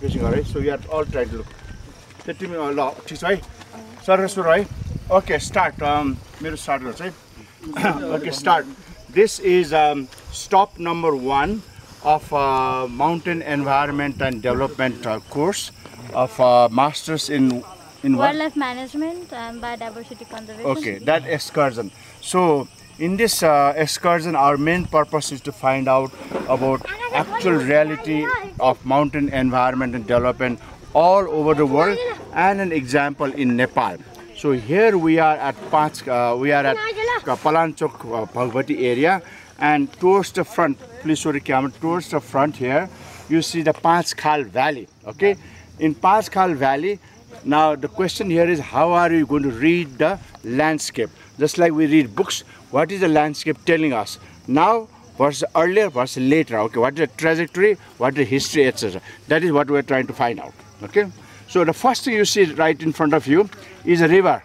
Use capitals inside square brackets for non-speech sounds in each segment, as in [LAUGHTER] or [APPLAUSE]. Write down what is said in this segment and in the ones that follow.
Facing है so you are all try to look त्यो तिमी अँ, ल ठिक छ है सर सुरु है ओके स्टार्ट मेरो स्टार्ट गर्छ है okay start this is step number one of mountain environment and development course of masters in in Wildlife management and biodiversity conservation. Okay, that excursion. So, in this uh, excursion, our main purpose is to find out about actual reality of mountain environment and development all over the world, and an example in Nepal. So here we are at Panch, uh, we are at Palanchok uh, Bhagwati area, and towards the front, please show the camera. Towards the front here, you see the Panch Khal Valley. Okay, in Panch Khal Valley, now the question here is how are you going to read the landscape? Just like we read books, what is the landscape telling us? Now versus earlier versus later. Okay, what is the trajectory, what is the history, etc. That is what we're trying to find out. Okay. So the first thing you see right in front of you is a river.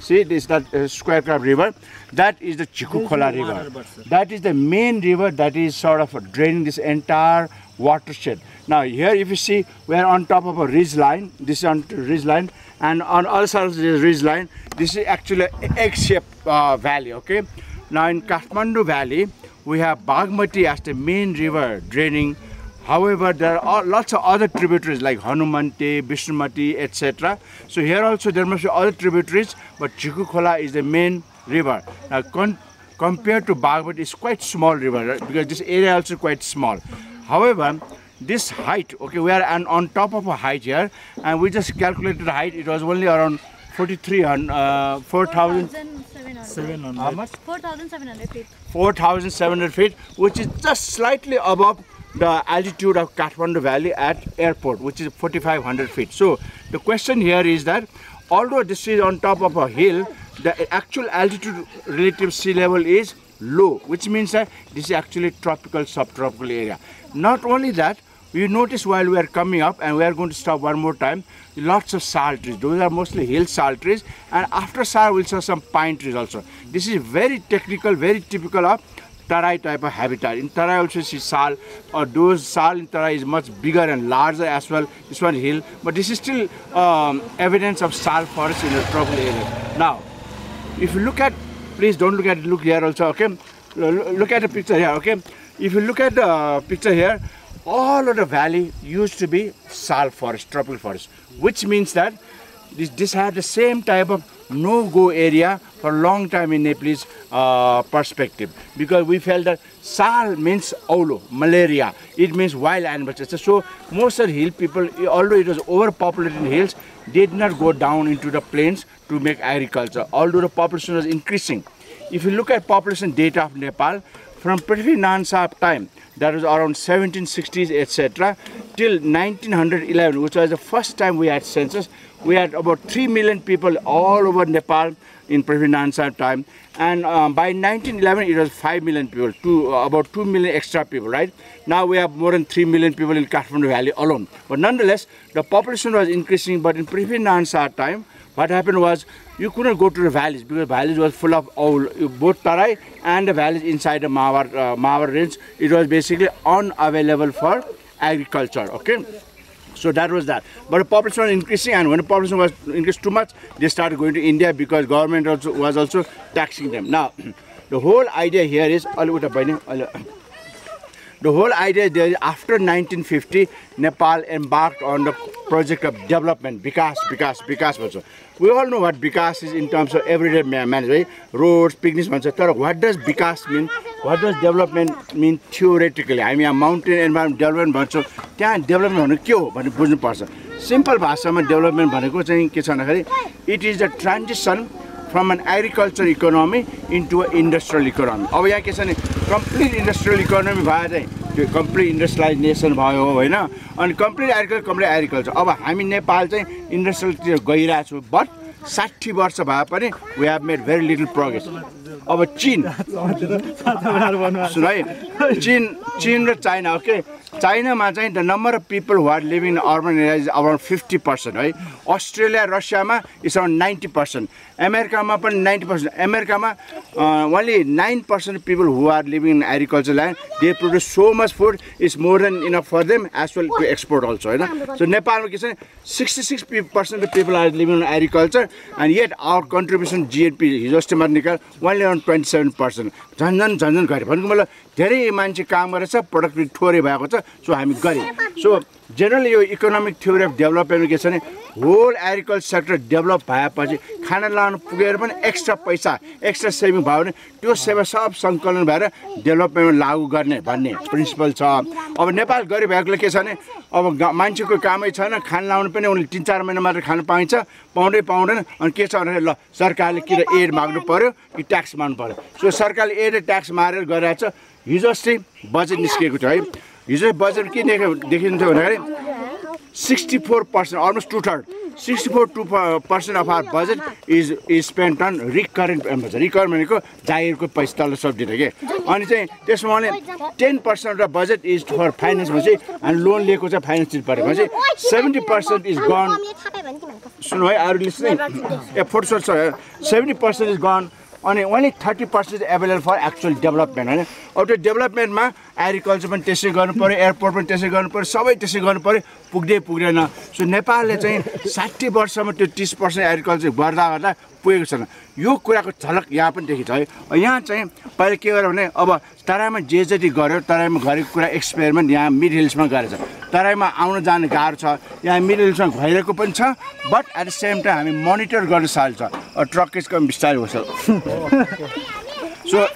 See, this that uh, square crab river. That is the Chikukhola river. That is the main river that is sort of draining this entire watershed. Now here, if you see, we are on top of a ridge line. This is on ridge line, and on all sides of this ridge line, this is actually egg-shaped uh, valley. Okay. Now in Kathmandu Valley, we have Bagmati as the main river draining However, there are lots of other tributaries like Hanumante, Vishnumati, etc. So here also there must be other tributaries, but Chikukhola is the main river. Now, compared to Bhagavad, it's quite small river because this area also quite small. However, this height, okay, we are on, on top of a height here, and we just calculated the height. It was only around 4,300, uh, 4,000. 4,700. How much? 4,700 feet. 4,700 feet, which is just slightly above the altitude of Kathmandu Valley at airport, which is 4,500 feet. So the question here is that although this is on top of a hill, the actual altitude relative sea level is low, which means that this is actually tropical, subtropical area. Not only that, you notice while we are coming up and we are going to stop one more time lots of sal trees those are mostly hill sal trees and after sal we'll show some pine trees also this is very technical very typical of Tarai type of habitat. In Tarai also see sal or those sal in Tarai is much bigger and larger as well. This one hill, but this is still um, evidence of sal forest in the tropical area. Now, if you look at, please don't look at it, look here also, okay? Look at the picture here, okay? If you look at the picture here, all of the valley used to be sal forest, tropical forest, which means that this, this had the same type of no-go area for a long time in Nepalese uh, perspective because we felt that sal means aulo, malaria. It means wild animals. So most of the hill people, although it was overpopulated in hills, did not go down into the plains to make agriculture. Although the population was increasing. If you look at population data of Nepal, from Prithvi Nansap time, that was around 1760s, etc., till 1911, which was the first time we had census, we had about 3 million people all over Nepal in Prithvi Nansap time. And um, by 1911, it was 5 million people, two, uh, about 2 million extra people, right? Now we have more than 3 million people in Kathmandu Valley alone. But nonetheless, the population was increasing, but in Prithvi Nansap time, what happened was you couldn't go to the valleys because valleys was full of owl, both Tarai and the valleys inside the Mawar, uh, Mawar range. It was basically unavailable for agriculture. Okay. So that was that. But the population was increasing, and when the population was increased too much, they started going to India because government also was also taxing them. Now, the whole idea here is the whole idea there is after 1950, Nepal embarked on the project of development, Vikas, Vikas, Vikas. We all know what Vikas is in terms of everyday ma- management, roads, picnics, तर what does Vikas mean? What does development mean theoretically? हामी यहाँ mountain environment development भन्छौँ त्यहाँ development भनेको के हो भन्दाखेरि it is the transition from an agriculture economy into a industrial economy अब यहाँ के छ भने कम्प्लिट इन्डस्ट्रियल इकोनोमी भयो चाहिँ त्यो कम्प्लिट इन्डस्ट्रियलाइजेसन भयो होइन? अनि कम्प्लिट एग्रिकल्चर कम्प्लिट एग्रिकल्चर अब हामी नेपाल चाहिँ इन्डस्ट्रियलतिर गइरहेको छौँ बट साठी वर्ष भए पनि we have made very little progress अब चिन है चिन चिन र चाइना ओके चाइनामा चाहिँ the number of people who are living in urban area is around fifty percent है? अस्ट्रेलिया रसियामा इज अराउन्ड नाइन्टी पर्सेन्ट अमेरिकामा पनि नाइन्टी पर्सेन्ट अमेरिकामा only nine percent people who are living in agriculture land they produce so much food is more than enough for them as well to export also होइन so नेपालमा के छ sixty six percent people are living in agriculture and yet our contribution GNP हिजो अस्ति मात्र निकाल only around twenty seven percent झन्झन झन्झन गऱ्यो। भनेको मतलब धेरै मान्छे काम गरेछ प्रोडक्टिभिटी थोरै भएको छ सो हामी गऱ्यौँ सो जेनरली यो इकोनोमिक थ्योरी अफ डेभलपमेन्ट के छ भने होल एग्रिकल्चर सेक्टर डेभलप भएपछि खाना लानु पुगेर पनि एक्स्ट्रा पैसा एक्स्ट्रा सेभिङ भयो भने त्यो सेवा सब सङ्कलन भएर डेभलपमेन्ट लागू गर्ने भन्ने प्रिन्सिपल छ अब नेपाल गरिब भएकोले के छ भने अब मान्छेको कामै छैन खाना लाउनु पनि उनले तिन चार महिना मात्र खानु पाइन्छ पाउँदै पाउँदैन अनि के छ भने ल सरकारले कि त एड माग्नु पऱ्यो कि ट्याक्स माग्नु पऱ्यो सो सरकारले एड र ट्याक्स मारेर गरिरहेको छ हिजो अस्ति बजेट निस्किएको थियो है हिजो बजेट के देख्यो देखिन्थ्यो भन्दाखेरि sixty four percent almost two third sixty four two percent of our budget is is spend on recurrent recurrent भनेको जागिरको पैसा तल सब दिँदा के अनि चाहिँ त्यसमा उहाँले टेन पर्सेन्ट र बजेट इज फर फाइनेन्स भनेपछि हामी लोन लिएको चाहिँ फाइनेन्स दिनु पऱ्यो भनेपछि सेभेन्टी पर्सेन्ट इज गन सुन्नु है अरू listing a photo seventy percent is gone अनि only thirty percent available for actual development होइन? अब त्यो डेभलपमेन्टमा एग्रिकल्चर पनि त्यसै पऱ्यो एयरपोर्ट पनि त्यसै पऱ्यो सबै त्यसै पऱ्यो पुग्दै पुग्दैन। सो नेपालले चाहिँ साठी वर्षमा त्यो तिस पर्सेन्ट एग्रिकल्चर गर्दा गर्दा पुगेको छैन। यो कुराको झलक यहाँ पनि देखिन्छ है। यहाँ चाहिँ पहिला के गर्यो भने अब तराईमा जे जति गर्यो तराईमा गरेको कुरा एक्सपेरिमेन्ट यहाँ मिड हिल्समा गरेछ। तराईमा आउन जानु गाह्रो छ यहाँ मिड हिल्समा भइरहेको पनि छ but at the same time हामी मोनिटर गर्न साल्छ ट्रकेजको बिस्तारै होस्। सो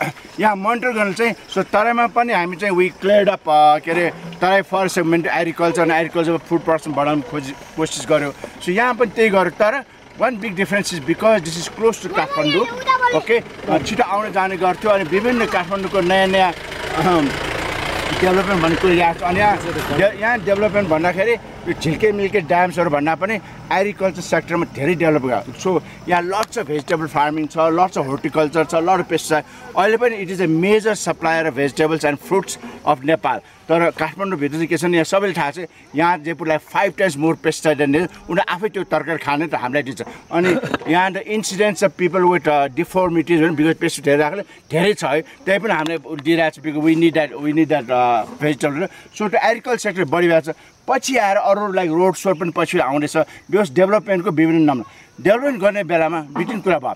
यहाँ मोनिटर गर्न चाहिँ सो तराईमा पनि हामी चाहिँ वी क्लियर अप के अरे Terai for segment agriculture and agriculture food production बढाउनु खोजी कोसिस गर्यो। सो यहाँ पनि त्यही गर्यो तर one big difference is because this is close to Kathmandu okay छिटो आउने जाने गर्थ्यो अनि विभिन्न काठमाडौँको नयाँ नयाँ डेभलपमेन्ट भन्ने कुरो यहाँ छ। अनि यहाँ यहाँ डेभलपमेन्ट भन्दाखेरि यो झिल्के मिल्के ड्याम्सहरू भन्दा पनि एग्रिकल्चर सेक्टरमा धेरै डेभलप भएको सो यहाँ लट्स अफ भेजिटेबल फार्मिङ छ लट्स अफ होर्टिकल्चर छ लट अफ पेस्ट छ। अहिले पनि it is a major supplier of vegetables and fruits of Nepal तर काठमाडौँभित्र चाहिँ के छ भने यहाँ सबैले थाहा छ यहाँ जयपुरलाई फाइभ टाइम्स मोर पेस्टिसाइड उनीहरू आफै त्यो तरकारी खाने त हामीलाई दिन्छ। अनि यहाँ the incidents of people with deformities भने बिकज पेस्टिसाइड धेरै राख्ने धेरै छ है। त्यही पनि हामीलाई दिइरहेको छ because we that we that vegetable so त्यो एग्रिकल्चर सेक्टर बढिरहेको छ। पछि आएर अरू लाइक रोड सोड पनि पछि आउँदैछ। बिकज डेभलपमेन्टको विभिन्न नाम डेभलपमेन्ट गर्ने बेलामा बिटिन कुरा भयो।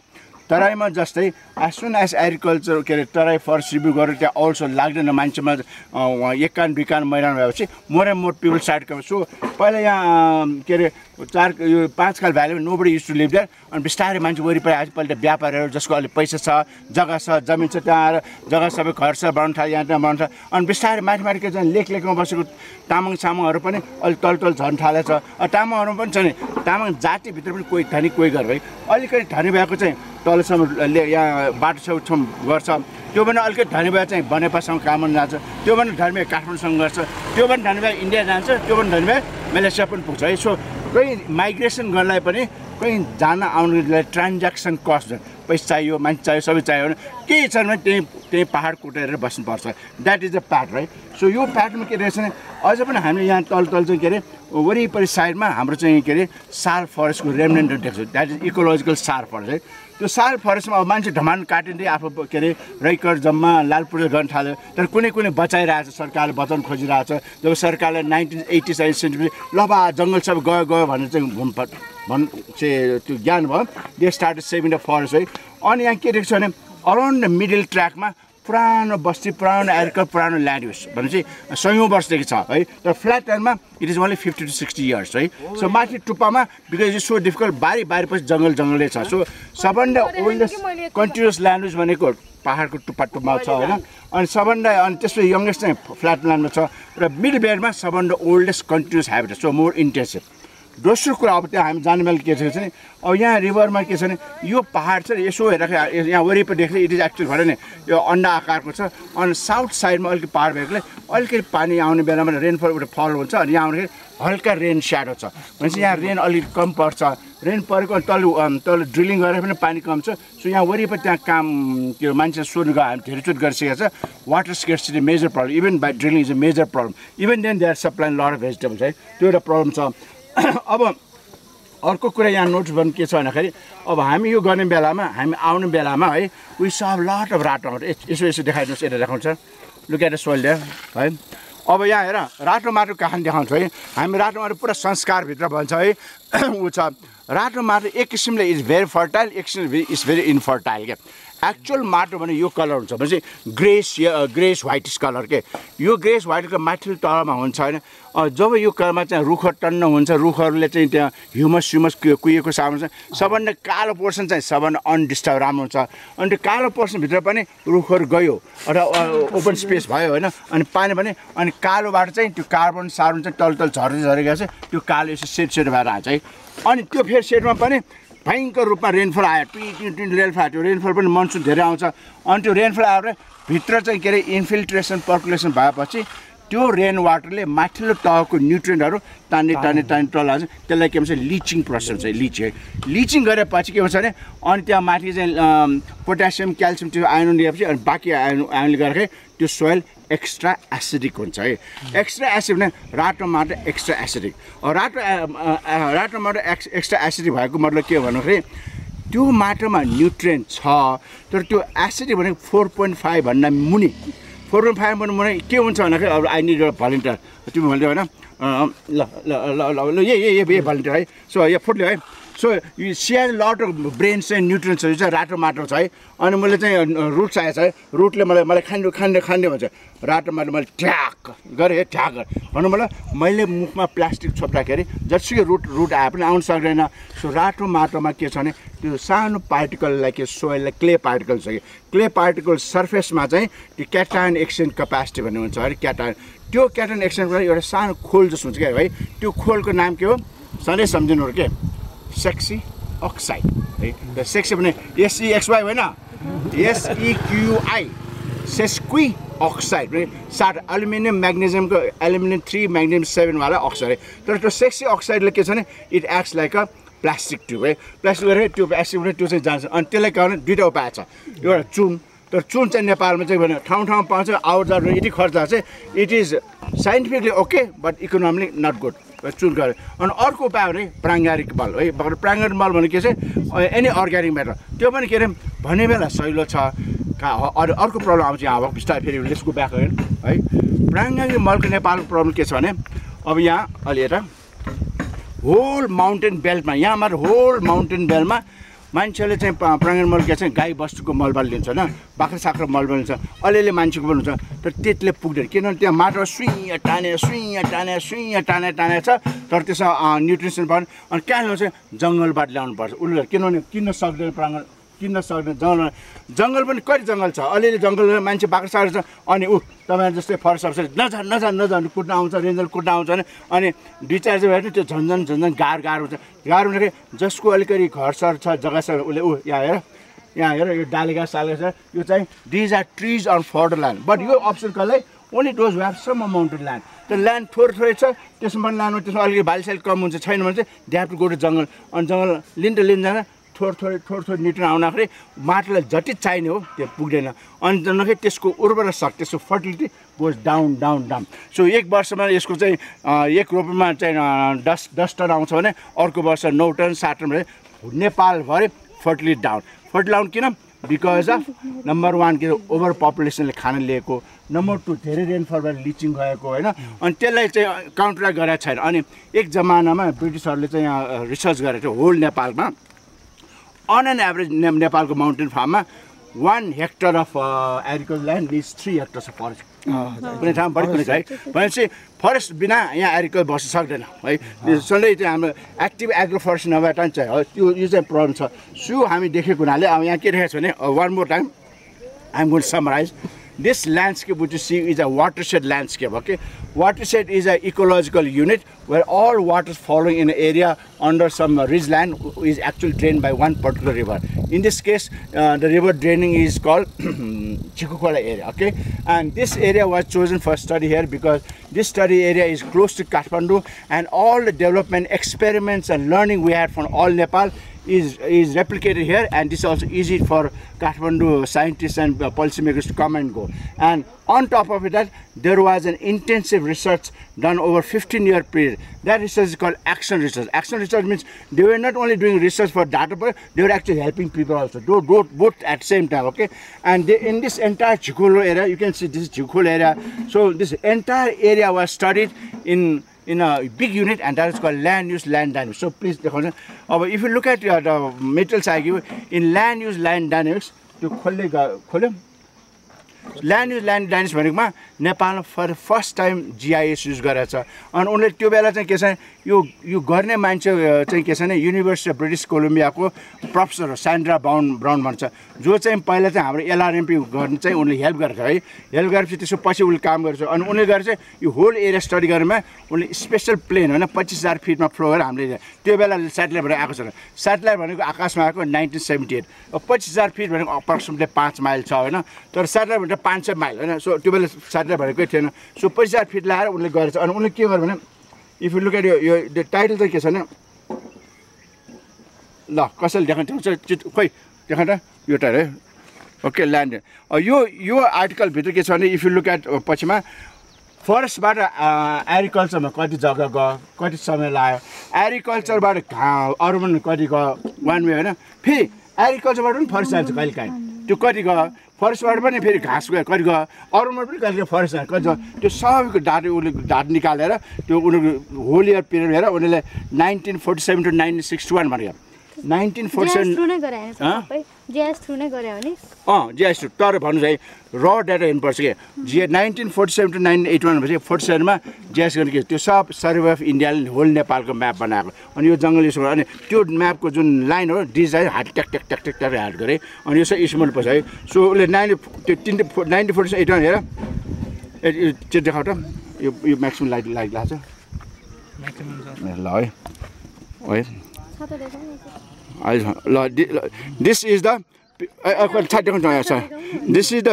तराईमा जस्तै एज सुन एज एग्रिकल्चर के अरे तराई फरेस्ट रिभ्यू गरेर त्यहाँ अल्सो लाग्दैन मान्छेमा अँ, उहाँ एक कान दुई कान मैदान भएपछि more and more people side so पहिला यहाँ के अरे चार यो पाँच भ्यालीमा nobody use to live there अनि बिस्तारै मान्छे वरिपरि आएपछि पहिला व्यापारीहरू जसको अहिले पैसा छ जग्गा छ जमिन छ त्यहाँ आएर जग्गा सबै घर छ बनाउनु थाल्यो यहाँ त्यहाँ बनाउनु थाल्यो। अनि बिस्तारै माथि माथि के छ लेक लेकमा बसेको तामाङ सामाङहरू पनि अलिक तल तल झन् थालेछ। अब तामाङहरू पनि छ नि तामाङ जातिभित्र पनि कोही धनी कोही घर है अलिकति धनी भएको चाहिँ तलसम्म ले यहाँ बाटो छेउछाउ गर्छ। त्यो पनि अलिकति धनी भए चाहिँ बनेपासँग काम जान्छ। त्यो पनि धनी भए काठमाडौँसँग गर्छ। त्यो पनि धनी भए इन्डिया जान्छ। त्यो पनि धनी भए मलेसिया पनि पुग्छ। है सो कोही माइग्रेसन गर्नलाई पनि कोही जान आउनुलाई ट्रान्ज्याक्सन कस्ट पैसा चाहियो मान्छे चाहियो सबै चाहियो भने केही छैन भने त्यहीँ त्यहीँ पाहाड कुटेर बस्नुपर्छ। That is the path right so यो प्याटमा के रहेछ भने अझ पनि हामीले यहाँ तल तल चाहिँ के अरे वरिपरि साइडमा हाम्रो चाहिँ के अरे साल फरेस्टको रेमनेन्टहरू देख्छौँ। द्याट इज इकोलोजिकल सार फरेस्ट है त्यो साल फरेस्टमा अब मान्छे धमान काटिँदै आफू के अरे रैकर जम्मा लालपुर गर्न थाल्यो। तर कुनै कुनै बचाइरहेछ सरकारले बचाउनु खोजिरहेछ। जब सरकारले नाइन्टिन एट्टी सेभेन सेन्चुरी ल बा जङ्गल सब गयो गयो भनेर चाहिँ भुम भन् चाहिँ त्यो ज्ञान भयो। They start saving the forest है। अनि यहाँ के देख्छ भने अराउन्ड द मिडल ट्र्याकमा पुरानो बस्ती पुरानो एग्रिकल पुरानो ल्यान्ड युज भने चाहिँ सयौँ वर्षदेखि छ है? तर flat ल्यान्डमा it is only fifty to sixty years है? सो माथि टुप्पामा बिकज इज सो डिफिकल्ट बारी बारी पछि जङ्गल जङ्गलै छ। सो सबभन्दा ओल्डेस्ट कन्टिन्युस ल्यान्ड युज भनेको पाहाडको टुप्पा टुप्पा छ होइन? अनि सबभन्दा अनि त्यसको यङ्गेस्ट चाहिँ फ्ल्याट ल्यान्डमा छ। र मिड बेडमा सबभन्दा oldest continuous habit so more intensive दोस्रो कुरा अब त्यहाँ हामी जाने बेला के छ भने अब यहाँ रिभरमा के छ भने यो पाहाड छ यसो हेरेर यहाँ वरिपरि देख्छ इट इज एक्चुअल भएर नि यो अन्डा आकारको छ। अनि साउथ साइडमा अलिकति पाहाड भएकोले अलिकति पानी आउने बेलामा रेनफल एउटा फल हुन्छ। अनि यहाँ आउँदाखेरि हल्का रेन स्याडो छ। भनेपछि यहाँ रेन अलिक कम पर्छ। रेन परेको तल तल ड्रिलिङ गरेर पनि पानी कम छ। सो यहाँ वरिपरि त्यहाँ काम त्यो मान्छे सोध्नु गयो हामी धेरैचोटि गरिसकेको छ। Water scarcity major problem even by drilling is a major problem even then they are supplying load vegetables है त्यो एउटा प्रब्लम छ। [COUGHS] अब अर्को कुरा यहाँ नोटिस गर्नु के छ भन्दाखेरि अब हामी यो गर्ने बेलामा हामी आउने बेलामा है वी सब लट अफ राटो यसो यसो देखाइदिनुहोस् यता देखाउँछ। लुक एट सोइल है। अब यहाँ हेर रातो माटो कहानी देखाउँछु है? हामी रातो माटो पुरा संस्कारभित्र भन्छ है। [COUGHS] ऊ छ रातो माटो एक किसिमले इज भेरी फर्टाइल एक किसिमले इज भेरी इनफर्टाइल क्या एक्चुअल माटो भने यो कलर हुन्छ। भने चाहिँ ग्रेस ग्रेस व्हाइटिस कलर के? यो ग्रेस व्हाइटको माथिल्लो तलमा हुन्छ होइन। जब यो कलरमा चाहिँ रुख टन्न हुन्छ रुखहरूले चाहिँ त्यहाँ ह्युमस स्युमस कु- कुहिएको सामान छ सबभन्दा कालो पोर्सन चाहिँ सबभन्दा अनडिस्टर्ब राम्रो हुन्छ। अनि त्यो कालो पोर्सनभित्र पनि रुखहरू गयो अथवा ओपन स्पेस भयो होइन। अनि पानी पनि अनि कालोबाट चाहिँ त्यो कार्बन सार्बन चाहिँ तल तल झर्दै झरेको छ। त्यो कालो यसो सेट सेट भएर आएको छ है। अनि त्यो फेरि सेटमा पनि भयङ्कर रूपमा रेनफल आयो। ट्विन ट्विन रेनफल आयो। त्यो रेनफल पनि मनसुन धेरै आउँछ। अनि त्यो रेनफल आएर भित्र चाहिँ के अरे इन्फिल्ट्रेसन पर्कुलेसन भएपछि त्यो रेन वाटरले माथिल्लो तहको न्युट्रियन्टहरू तान्ने तान्ने तान्ने तल हाल्छ त्यसलाई के भन्छ लिचिङ प्रोसेस चाहिँ लिचिङ लिचिङ गरेपछि के भन्छ भने अनि त्यहाँ माथि चाहिँ पोट्यासियम क्याल्सियम त्यो आयन दिएपछि अनि बाँकी आयन आयनले गर्दाखेरि त्यो सोइल एक्स्ट्रा एसिडिक हुन्छ है। एक्स्ट्रा एसिड भने रातो माटो एक्स्ट्रा एसिडिक रातो रातो माटो एक्स एक्स्ट्रा एसिडिक भएको मतलब के भन्दाखेरि त्यो माटोमा न्युट्रियन्ट छ तर त्यो एसिडिक भनेको फोर पोइन्ट फाइभ भन्दा मुनि। फोर पोइन्ट फाइभ मुनि के हुन्छ भन्दाखेरि अब आई निड एउटा भलिन्टियर तिमी भन्दै होइन ल ल ल ल यही यही भलिन्टियर है सो यो फुट्यो है सो यो सिया लट अफ ब्रेन चाहिँ न्युट्रियन्सहरू चाहिँ रातो माटो छ है अनि मैले चाहिँ रुट चाहिएको छ है रुटले मलाई मलाई खान्नु खान्ने खान्ने भन्छ रातो माटो मैले ठ्याक गरेँ है ठ्याक गरेँ भन्नु मलाई मैले मुखमा प्लास्टिक छोप्दाखेरि जतिसुकै रुट रुट आए पनि आउनु सक्दैन सो रातो माटोमा के छ भने त्यो सानो पार्टिकललाई के सोइललाई क्ले पार्टिकल छ कि क्ले पार्टिकल सर्फेसमा चाहिँ त्यो क्याटायन एक्सचेन्ज कपेसिटी भन्ने हुन्छ है क्याटायन त्यो क्याटायन एक्सचेन्जको लागि एउटा सानो खोल जस्तो हुन्छ क्या है? त्यो खोलको नाम के हो? सधैँ सम्झिनु के? सेक्सी अक्साइड है? र सेक्सी भने एसइएक्सवाई होइन? एसइक्युआई सेस्क्वी अक्साइड भने सात एल्युमिनियम म्याग्नेजियमको एल्युमिनियम थ्री म्याग्नेजियम सेभेनवाला अक्साइड है? तर त्यो सेक्सी अक्साइडले के छ भने it acts like a plastic tube है? प्लास्टिक गरेर त्यो प्लास्टिक त्यो चाहिँ जान्छ। अनि त्यसलाई कारण दुइटा उपाय छ। एउटा चुन तर चुन चाहिँ नेपालमा चाहिँ भने ठाउँ ठाउँमा पाउँछ आउट यति खर्च चाहिँ it is scientifically okay but economically not good चुन गरे। अनि अर्को उपाय भने प्राङ्गारिक बल। है प्राङ्गारिक बल भने के चाहिँ एनी अर्ग्यानिक म्याटर त्यो पनि के अरे? भन्ने बेला सहिलो छ अरू अर्को प्रब्लम आउँछ यहाँ। अब बिस्तारै फेरि लेट्सको ब्याक है प्राङ्गारिक मलको नेपालको प्रब्लम के छ भने अब यहाँ यता होल माउन्टेन बेल्टमा यहाँ मात्र होल माउन्टेन बेल्टमा मान्छेले चाहिँ प्राङ्गण मल चाहिँ गाई बस्तुको मलबाल लिन्छ होइन? बाख्रा साख्रा मलबाल लिन्छ। अलिअलि मान्छेको पनि हुन्छ। तर त्यतिले पुग्दैन। किनभने त्यहाँ माटो सुइँ टाने सुइँ टाने सुइँ टाने टाने छ। तर त्यसमा न्युट्रिसन पाउनु। अनि कहाँ ल्याउँछ? जङ्गलबाट ल्याउनु पर्छ उसले किनभने किन्न सक्दैन प्राङ्गण। किन्न सक्दैन जङ्गल जङ्गल पनि कति जङ्गल छ? अलिअलि जङ्गल मान्छे बाख्रा छ। अनि ऊ तपाईँहरू जस्तै फरेस्ट अफिसर नजान नजान नजान कुट्न आउँछ रेन्जर कुट्न आउँछ भने अनि दुई चार चाहिँ त्यो झन्झन झन्झन गाह्रो गाह्रो हुन्छ। गाह्रो हुँदाखेरि जसको अलिकति घर सर छ जग्गा छ उसले ऊ यहाँ हेर यहाँ हेर यो डालेगा सालेगा यो चाहिँ these are trees on further land but यो अप्सन कसलाई only those have some amount land त्यो ल्यान्ड थोरै थोरै छ त्यसमा पनि लानु त्यसमा अलिकति बालिसाइल कम हुन्छ छैन भने चाहिँ they have to go to जङ्गल अनि जङ्गल लिन लिन जाँदा थोर थोरै थोर थोर न्युट्रन आउँदाखेरि माटोलाई जति चाहिने हो त्यो पुग्दैन। अनि जन्नखेरि त्यसको उर्वरा शक्ति त्यसको fertility goes down down down so एक वर्षमा यसको चाहिँ एक रोपमा चाहिँ दस दस टन आउँछ भने अर्को वर्ष नौ टन सात टन भने नेपालभरि फर्टिलिटी डाउन फर्टिलिटी डाउन किन? बिकज अफ नम्बर वान के ओभर पपुलेसनले खान लिएको नम्बर टू धेरै रेनफलबाट लिचिङ गएको होइन? अनि त्यसलाई चाहिँ काउन्टर गरेको छैन। अनि एक जमानामा ब्रिटिसहरूले चाहिँ यहाँ रिसर्च गरेको थियो होल नेपालमा। अन एन एभरेज ने नेपालको mountain फार्ममा one hectare of agriculture land is three hectares of forest कुनै ठाउँमा बढी कुनै छ है? भनेपछि फरेस्ट बिना यहाँ एग्रिकल्चर बस्न सक्दैन है? सधैँ चाहिँ हाम्रो एक्टिभ एग्रो फरेस्ट नभए टाइम चाहिँ त्यो यो चाहिँ प्रब्लम छ। सो हामी देखेको हुनाले अब यहाँ के देखेको छ भने one more time I'm going to summarize. This landscape which you see is a watershed landscape, okay? Watershed is an ecological unit where all water is following in an area under some ridge land is actually drained by one particular river. In this case, uh, the river draining is called [CLEARS THROAT] Chikukola area, okay? And this area was chosen for study here because this study area is close to Kathmandu and all the development experiments and learning we had from all Nepal is is replicated here and this is also easy for Kathmandu scientists and uh, policymakers to come and go and on top of it that there was an intensive research done over 15 year period that research is called action research action research means they were not only doing research for data but they were actually helping people also do both, both at same time okay and they, in this entire Chikolo area you can see this is Chikolo area so this entire area was studied in in a big unit and that is called land use land dynamics. So please, if you look at uh, the materials I give in land use land dynamics त्यो खोल्दै land use land dynamics भनेकोमा नेपालमा for first time GIS use गरेको छ। अनि उनले त्यो बेला चाहिँ के छ यो यो गर्ने मान्छे चाहिँ के छ भने युनिभर्सिटी अफ ब्रिटिस कोलम्बियाको प्रोफेसर हो स्यान्ड्रा ब्राउन भन्छ। जो चाहिँ पहिला चाहिँ हाम्रो एलआरएमपी गर्न चाहिँ उनले हेल्प गरेको छ है। हेल्प गरेपछि त्यसो पछि उसले काम गरेको छ अनि उनले गरेर चाहिँ यो होल एरिया स्टडी गरेमा उनले स्पेसल प्लेन होइन पच्चिस हजार फिटमा फ्लो गरेर हामीले त्यो बेला सेटेलाइट भनेर आएको छ सेटेलाइट भनेको आकाशमा आएको नाइन्टिन सेभेन्टी एट पच्चिस हजार फिट भनेको अप्रोक्सिमेटली पाँच माइल छ होइन। तर सेटेलाइट भनेको पाँच सय माइल होइन। सो त्यो बेला सेटेलाइट भनेकै थिएन। सो पच्चिस हजार फिट लगाएर उनले गरेछ। अनि उनले के गर्यो भने इफ यु लुक एट यो यो टाइटल चाहिँ के छ भने ल कसैले देखाउँछ चिट खोइ देखा त यो टाइर है। ओके ल्यान्ड यो यो आर्टिकलभित्र के छ भने इफ यु लुक एट पछिमा फरेस्टबाट एग्रिकल्चरमा कति जग्गा गयो कति समय लाग्यो एग्रिकल्चरबाट घा अर्बन कति गयो वान वे होइन। फेरि एग्रिकल्चरबाट पनि फरेस्ट जान्छ कहिले काहीँ त्यो कति गयो फरेस्टबाट पनि फेरि घाँस गयो कति गयो? अर्बनबाट पनि कहिले फरेस्ट कति त्यो सबैको डाटा उसले डाटा निकालेर त्यो उनीहरूको होल इयर पिरियड हेरेर उनीहरूले nineteen forty seven to nineteen sixty one भनेको नाइन्टिन जिएस अँ जिएस तर भन्नुहोस् है र डाटा हेर्नुपर्छ कि? जिए nineteen forty seven to nineteen eighty one भनेपछि फोर्टी सेभेनमा जिएस गर्ने के? त्यो सब सर्भे अफ इन्डियाले होल नेपालको म्याप बनाएको। अनि यो जङ्गल यसो अनि त्यो म्यापको जुन लाइन हो डिजाइन हाट ट्याक ट्याक ट्याक ट्याक ट्याक हाट गरे। अनि यो चाहिँ इस्मल पछि है। सो उसले नाइन्टी त्यो तिन नाइन्टी फोर्टी एटी वान हेर। ए यो चाहिँ देखाउ त। यो यो म्याक्सिमम लाइट लाइट लाग्छ ल है। है I- lo- di- lo- This is the.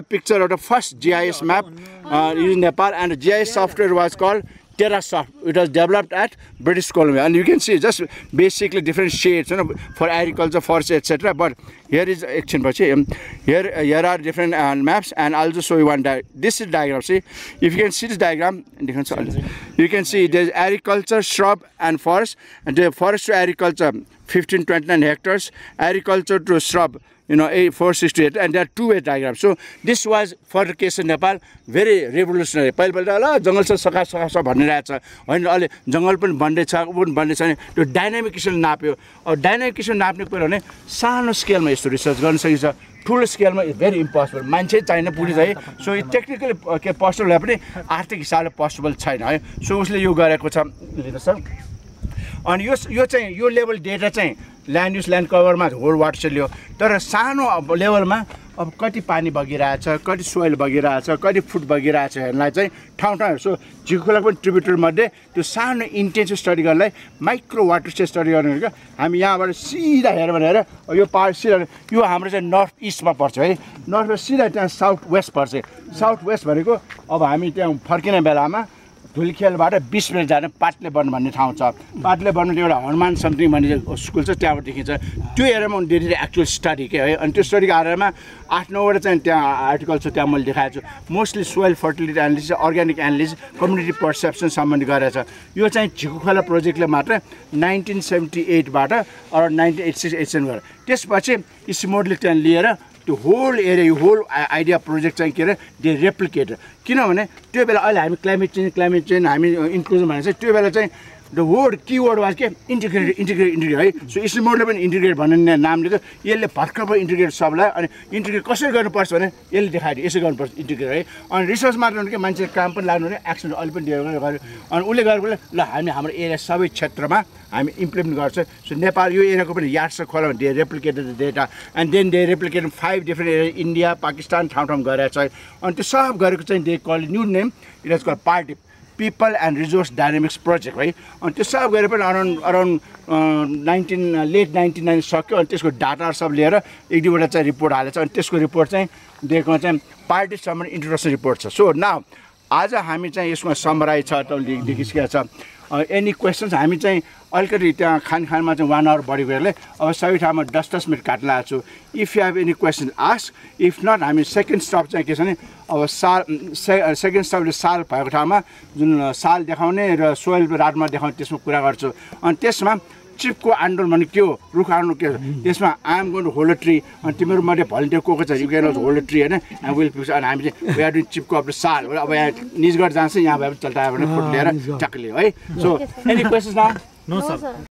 Picture of the first GIS map uh, in Nepal, and GIS software was called TerraSoft. It was developed at British Columbia, and you can see just basically different shades, you know, for agriculture, forest, etc. But here is um, here uh, here are different uh, maps, and I'll just show you one. This is diagram. See, if you can see this diagram, you can see there's agriculture, shrub, and forest, and forest to agriculture. 15 29 hectares agriculture to shrub you know a 468 and there are two way diagrams so this was for in nepal very revolutionary. पहिला पहिला ल जङ्गल छ सखा सखा छ भनिरहेको छ। होइन अहिले जङ्गल पनि बन्दै छ ऊ पनि बन्दै छ भने त्यो डाइनामिक किसिमले नाप्यो। अब डाइनामिक किसिमले नाप्ने कुरो भने सानो स्केलमा यस्तो रिसर्च गर्न सकिन्छ। ठुलो स्केलमा इज भेरी इम्पोसिबल मान्छे चाहिने पुलिस है सो यो टेक्निकली के पोसिबल भए पनि आर्थिक हिसाबले पोसिबल छैन है। सो उसले यो गरेको छ। लिनुहोस् अनि यो यो चाहिँ यो लेभल डेटा चाहिँ ल्यान्ड युज ल्यान्ड कभरमा होल वाटर लियो तर सानो अब लेभलमा अब कति पानी बगिरहेछ कति सोइल बगिरहेछ कति फुट बगिरहेछ हेर्नलाई चाहिँ ठाउँ ठाउँ सो झिकोला पनि ट्रिब्युटरमध्ये त्यो सानो इन्टेन्सिभ स्टडी गर्नलाई माइक्रो वाटर स्टेट स्टडी गर्ने हामी यहाँबाट सिधा हेऱ्यो भने हेर यो पहाड सिधा यो हाम्रो चाहिँ नर्थ इस्टमा पर्छ है। नर्थ सिधा त्यहाँ साउथ वेस्ट पर्छ। साउथ वेस्ट भनेको अब हामी त्यहाँ फर्किने बेलामा धुलखेलबाट बिस मिनट जाने पाटले वन भन्ने ठाउँ छ। पाटले वन एउटा हनुमान समथिङ भन्ने स्कुल छ त्यहाँबाट देखिन्छ त्यो एरियामा उनी डेली एक्चुअल स्टडी के है। अनि त्यो स्टडीको आधारमा आठ नौवटा चाहिँ त्यहाँ आर्टिकल छ त्यहाँ मैले देखाएको छु। Mostly soil fertility analysis organic analysis community perception सम्बन्धी गरेको छ। यो चाहिँ झिकुखोला प्रोजेक्टले मात्र nineteen seventy एटबाट around nineteen eight six eight seven गरेर। त्यसपछि स्मोडले त्यहाँ लिएर त्यो होल एरिया यो होल आइडिया प्रोजेक्ट चाहिँ के अरे दे रेप्लिकेट किनभने त्यो बेला अहिले हामी क्लाइमेट चेन्ज क्लाइमेट चेन्ज हामी इन्क्लुजन भनेको चाहिँ त्यो बेला चाहिँ द वर्ड किवर्ड वाज के इन्टिग्रेटेड इन्टिग्रेट इन्टिग्रेट है सो स्मोडले पनि इन्टिग्रेट भन्ने नामले चाहिँ यसले भर्खर पनि इन्टिग्रेट सबलाई अनि इन्टिग्रेट कसरी गर्नुपर्छ भने यसले देखाइदियो यसो गर्नुपर्छ इन्टिग्रेट है अनि रिसर्च मात्र हुनु कि मान्छे काम पनि लाग्नु भने एक्सन अहिले पनि डेभलप गर्यो। अनि उसले गरेको ल हामी हाम्रो एरिया सबै क्षेत्रमा हामी इम्प्लिमेन्ट गर्छ। सो नेपाल यो एरियाको पनि यार्ड छ खोला they replicated data and then they replicated five different area India Pakistan ठाउँ ठाउँ गरेको छ अनि त्यो सब गरेको चाहिँ they call new name it is call party people and resource dynamics project है अनि त्यो सब गरेर पनि around around nineteen late nineteen nine सक्यो अनि त्यसको डाटाहरू सब लिएर एक दुईवटा चाहिँ रिपोर्ट हालेको छ अनि त्यसको रिपोर्ट चाहिँ दिएको चाहिँ पार्टीसम्म इन्ट्रोडक्सन रिपोर्ट छ सो नाउ आज हामी चाहिँ यसमा समराइ छ तपाईँले देखिसकेको छ एनी क्वेसन्स हामी चाहिँ अलिकति त्यहाँ खान खानमा चाहिँ वान आवर बढी गएरले अब सबै ठाउँमा दस दस मिनट काट्न आएको छु। If you have any question ask if not हामी सेकेन्ड स्टप चाहिँ के छ भने अब साल से सेकेन्ड स्टपले साल भएको ठाउँमा जुन साल देखाउने र सोइल रातमा देखाउने त्यसमा कुरा गर्छु। अनि त्यसमा चिपको आन्दोलन भने के हो? रुख आन्दोलन के हो? त्यसमा आम गोन होल्ड ट्री अनि तिमीहरू मध्ये भलिन्टियर को को छ? यु क्यान होल्ड ट्री होइन? हामी विल फिक्स अनि हामी चाहिँ वी आर डुइङ चिपको अब साल अब यहाँ निजगढ जान्छ यहाँ भए पनि चल्टा भने फोटो लिएर चक्क लियो है? So any questions